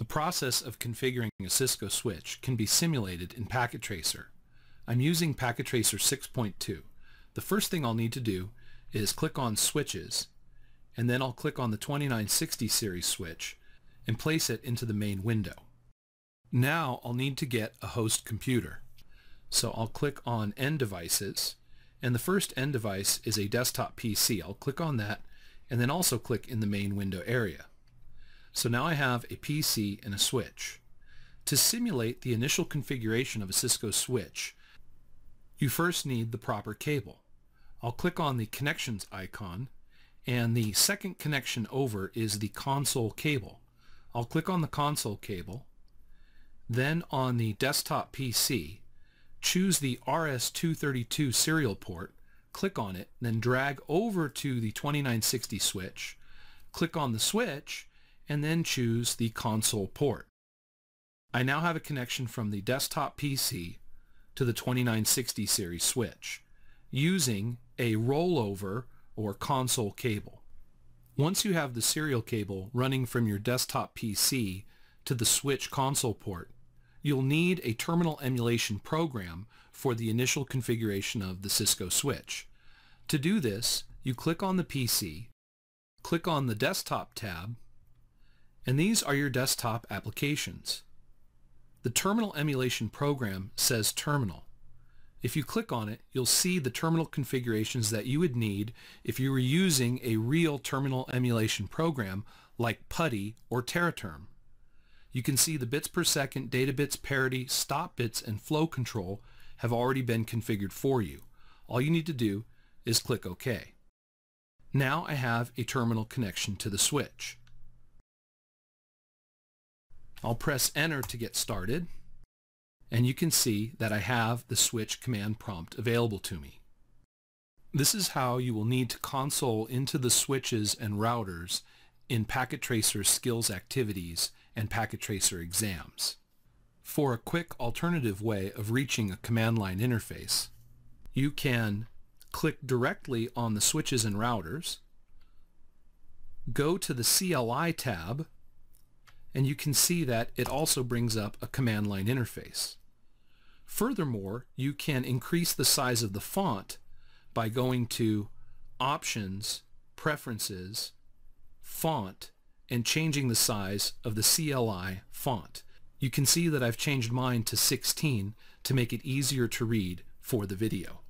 The process of configuring a Cisco switch can be simulated in Packet Tracer. I'm using Packet Tracer 6.2. The first thing I'll need to do is click on Switches, and then I'll click on the 2960 series switch and place it into the main window. Now I'll need to get a host computer. So I'll click on End Devices, and the first end device is a desktop PC. I'll click on that and then also click in the main window area. So now I have a PC and a switch. To simulate the initial configuration of a Cisco switch, you first need the proper cable. I'll click on the connections icon and the second connection over is the console cable. I'll click on the console cable, then on the desktop PC, choose the RS-232 serial port, click on it, then drag over to the 2960 switch, click on the switch, and then choose the console port. I now have a connection from the desktop PC to the 2960 series switch using a rollover or console cable. Once you have the serial cable running from your desktop PC to the switch console port, you'll need a terminal emulation program for the initial configuration of the Cisco switch. To do this, you click on the PC, click on the Desktop tab, and these are your desktop applications. The terminal emulation program says Terminal. If you click on it, you'll see the terminal configurations that you would need if you were using a real terminal emulation program like PuTTY or Teraterm. You can see the bits per second, data bits parity, stop bits, and flow control have already been configured for you. All you need to do is click OK. Now I have a terminal connection to the switch. I'll press enter to get started and you can see that I have the switch command prompt available to me. This is how you will need to console into the switches and routers in Packet Tracer skills activities and Packet Tracer exams. For a quick alternative way of reaching a command line interface, you can click directly on the switches and routers, go to the CLI tab, and you can see that it also brings up a command line interface. Furthermore, you can increase the size of the font by going to Options, Preferences, Font, and changing the size of the CLI font. You can see that I've changed mine to 16 to make it easier to read for the video.